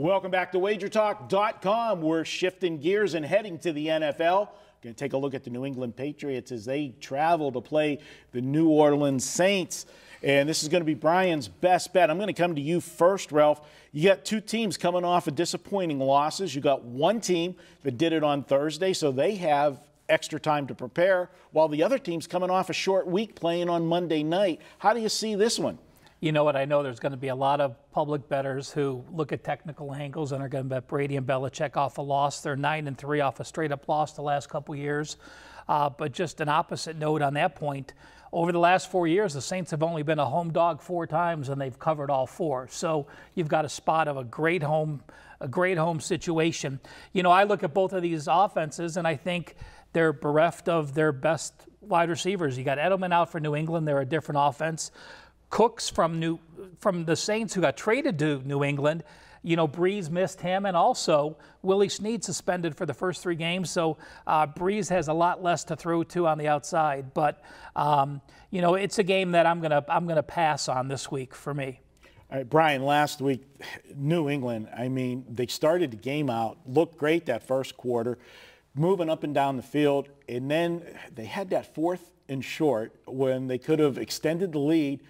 Welcome back to WagerTalk.com. We're shifting gears and heading to the NFL. Going to take a look at the New England Patriots as they travel to play the New Orleans Saints. And this is going to be Bryan's best bet. I'm going to come to you first, Ralph. You got two teams coming off of disappointing losses. You got one team that did it on Thursday, so they have extra time to prepare, while the other team's coming off a short week playing on Monday night. How do you see this one? You know what? I know there's going to be a lot of public bettors who look at technical angles and are going to bet Brady and Belichick off a loss. They're nine and three off a straight up loss the last couple years. Uh, but just an opposite note on that point. Over the last four years, the Saints have only been a home dog four times, and they've covered all four. So you've got a spot of a great home, a great home situation. You know, I look at both of these offenses, and I think they're bereft of their best wide receivers. You got Edelman out for New England; they're a different offense. Cooks from New from the Saints who got traded to New England. You know, Brees missed him, and also Willie Snead suspended for the first three games. So uh, Brees has a lot less to throw to on the outside. But um, you know, it's a game that I'm gonna I'm gonna pass on this week for me. All right, Bryan, last week, New England, I mean, they started the game out, looked great that first quarter, moving up and down the field, and then they had that fourth and short when they could have extended the lead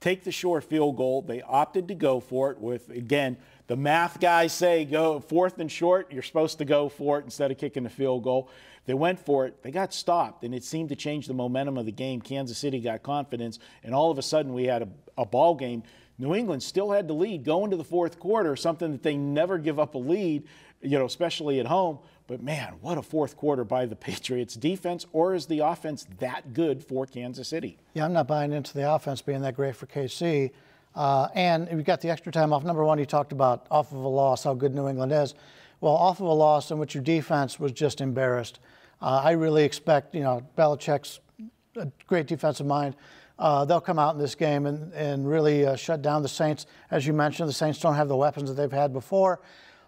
take the short field goal. They opted to go for it with, again, the math guys say go fourth and short, you're supposed to go for it instead of kicking the field goal. They went for it. They got stopped, and it seemed to change the momentum of the game. Kansas City got confidence, and all of a sudden we had a, a ball game. New England still had the lead going to the fourth quarter, something that they never give up a lead, you know, especially at home. But man, what a fourth quarter by the Patriots defense, or is the offense that good for Kansas City? Yeah, I'm not buying into the offense being that great for KC. Uh, and we've got the extra time off. Number one, you talked about off of a loss, how good New England is. Well, off of a loss in which your defense was just embarrassed. Uh, I really expect, you know, Belichick's a great defensive mind. Uh, they'll come out in this game and, and really uh, shut down the Saints. As you mentioned, the Saints don't have the weapons that they've had before.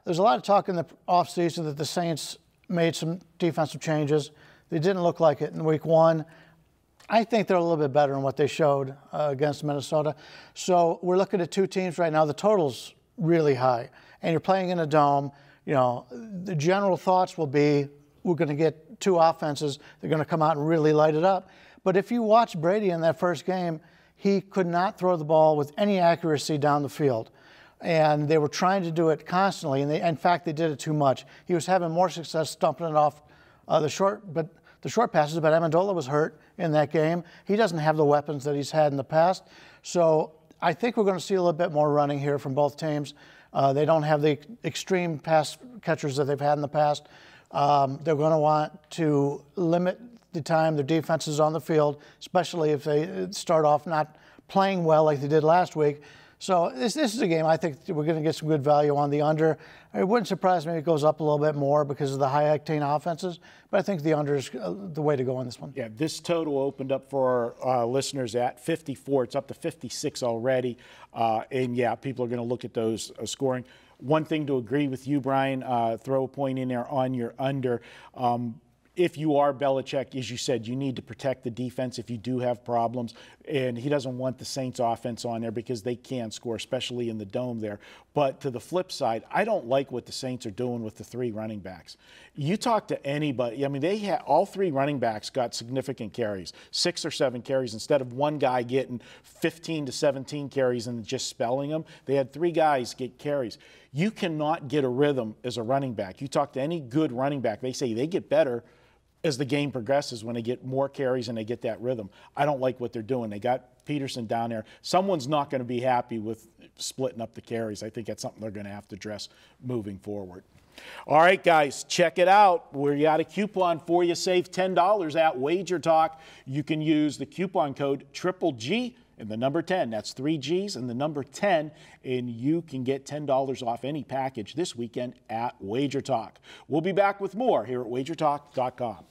There's a lot of talk in the offseason that the Saints made some defensive changes. They didn't look like it in week one. I think they're a little bit better than what they showed uh, against Minnesota. So we're looking at two teams right now. The total's really high, and you're playing in a dome. You know, the general thoughts will be we're going to get two offenses. They're going to come out and really light it up. But if you watch Brady in that first game, he could not throw the ball with any accuracy down the field and they were trying to do it constantly. And they, in fact, they did it too much. He was having more success stumping it off uh, the short, but the short passes. But Amendola was hurt in that game. He doesn't have the weapons that he's had in the past. So I think we're going to see a little bit more running here from both teams. Uh, they don't have the extreme pass catchers that they've had in the past. Um, they're going to want to limit the time their defense is on the field, especially if they start off not playing well like they did last week. So this, this is a game I think we're going to get some good value on the under. It wouldn't surprise me if it goes up a little bit more because of the high octane offenses, but I think the under is uh, the way to go on this one. Yeah, this total opened up for our uh, listeners at 54. It's up to 56 already. Uh, and yeah, people are going to look at those uh, scoring. One thing to agree with you, Bryan, uh, throw a point in there on your under. Um, if you are Belichick, as you said, you need to protect the defense if you do have problems. And he doesn't want the Saints offense on there because they can score, especially in the dome there. But to the flip side, I don't like what the Saints are doing with the three running backs. You talk to anybody, I mean, they had all three running backs got significant carries, six or seven carries, instead of one guy getting 15 to 17 carries and just spelling them. They had three guys get carries. You cannot get a rhythm as a running back. You talk to any good running back, they say they get better as the game progresses when they get more carries and they get that rhythm. I don't like what they're doing. They got Peterson down there. Someone's not going to be happy with splitting up the carries. I think that's something they're going to have to address moving forward. All right, guys, check it out. We got a coupon for you. Save $10 at Wager Talk. You can use the coupon code Triple G and the number 10. That's three G's and the number 10. And you can get $10 off any package this weekend at Wager Talk. We'll be back with more here at wagertalk.com.